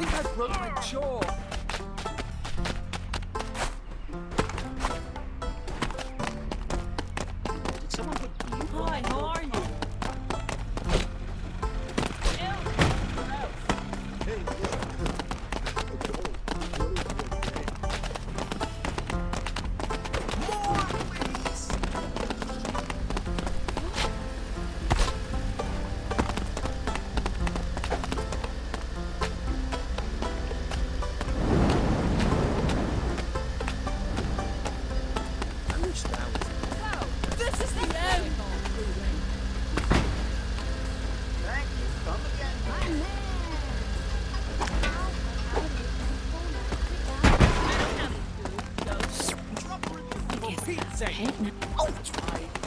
think I broke my jaw. Did someone put you? Hi, how are you? Hey, Verhältnis. Oh.